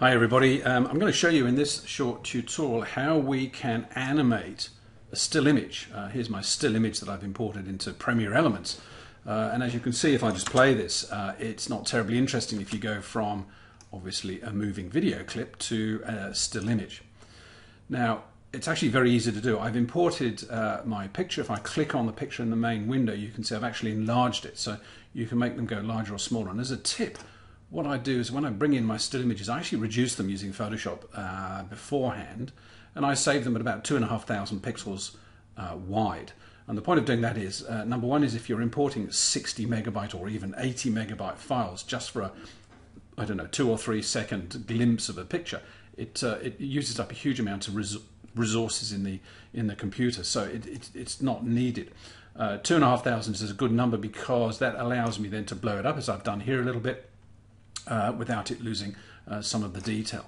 Hi everybody, um, I'm going to show you in this short tutorial how we can animate a still image. Uh, here's my still image that I've imported into Premiere Elements. Uh, and as you can see if I just play this, uh, it's not terribly interesting if you go from obviously a moving video clip to a still image. Now it's actually very easy to do. I've imported uh, my picture. If I click on the picture in the main window you can see I've actually enlarged it so you can make them go larger or smaller. And as a tip, what I do is when I bring in my still images, I actually reduce them using Photoshop uh, beforehand, and I save them at about two and a half thousand pixels uh, wide. And the point of doing that is, uh, number one is if you're importing 60 megabyte or even 80 megabyte files just for a, I don't know, two or three second glimpse of a picture, it, uh, it uses up a huge amount of res resources in the in the computer, so it, it it's not needed. Uh, two and a half thousand is a good number because that allows me then to blow it up as I've done here a little bit uh, without it losing uh, some of the detail.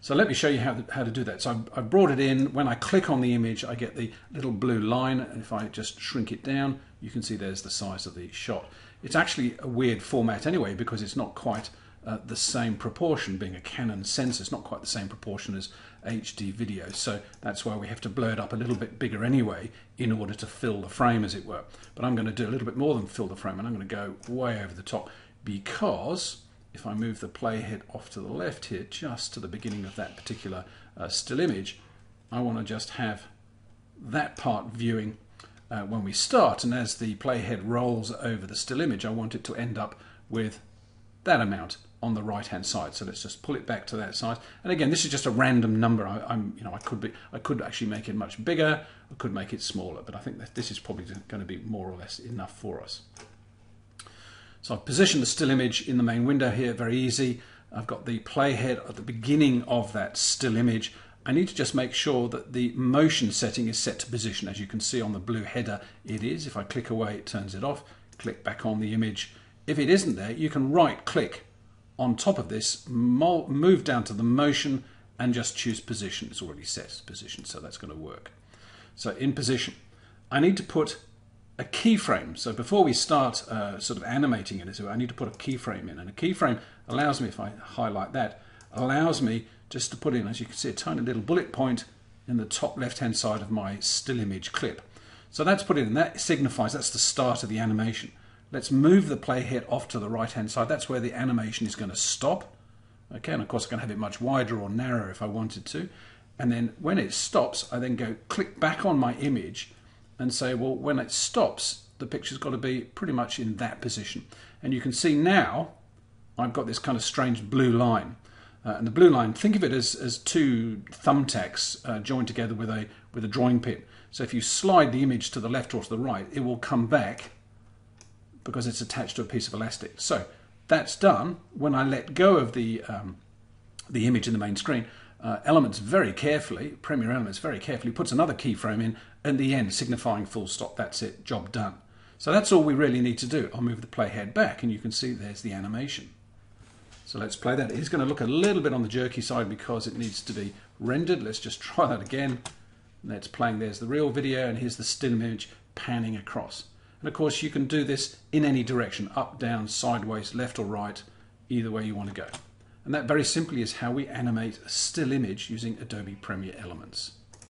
So let me show you how to, how to do that. So I've, I've, brought it in. When I click on the image, I get the little blue line. And if I just shrink it down, you can see there's the size of the shot. It's actually a weird format anyway because it's not quite uh, the same proportion, being a Canon sensor. It's not quite the same proportion as HD video. So that's why we have to blow it up a little bit bigger anyway in order to fill the frame, as it were. But I'm going to do a little bit more than fill the frame, and I'm going to go way over the top because if I move the playhead off to the left here, just to the beginning of that particular uh, still image, I want to just have that part viewing uh, when we start. And as the playhead rolls over the still image, I want it to end up with that amount on the right hand side. So let's just pull it back to that size. And again, this is just a random number. I, am you know, I could be, I could actually make it much bigger. I could make it smaller, but I think that this is probably going to be more or less enough for us. So I've positioned the still image in the main window here, very easy. I've got the playhead at the beginning of that still image. I need to just make sure that the motion setting is set to position. As you can see on the blue header, it is. If I click away, it turns it off. Click back on the image. If it isn't there, you can right click on top of this, move down to the motion and just choose position. It's already set position, so that's going to work. So in position, I need to put a keyframe. So before we start uh, sort of animating it, I need to put a keyframe in. And a keyframe allows me, if I highlight that, allows me just to put in, as you can see, a tiny little bullet point in the top left-hand side of my still image clip. So that's put in, and that signifies that's the start of the animation. Let's move the playhead off to the right-hand side. That's where the animation is going to stop. Okay, and of course I can have it much wider or narrower if I wanted to. And then when it stops, I then go click back on my image and say, well, when it stops, the picture's got to be pretty much in that position. And you can see now I've got this kind of strange blue line. Uh, and the blue line, think of it as, as two thumbtacks uh, joined together with a, with a drawing pin. So if you slide the image to the left or to the right, it will come back because it's attached to a piece of elastic. So that's done. When I let go of the, um, the image in the main screen, uh, Elements very carefully, Premiere Elements very carefully puts another keyframe in at the end signifying full stop. That's it, job done. So that's all we really need to do. I'll move the playhead back and you can see there's the animation. So let's play that. It's going to look a little bit on the jerky side because it needs to be rendered. Let's just try that again. That's playing. There's the real video and here's the still image panning across. And of course you can do this in any direction, up, down, sideways, left or right, either way you want to go. And that very simply is how we animate a still image using Adobe Premiere Elements.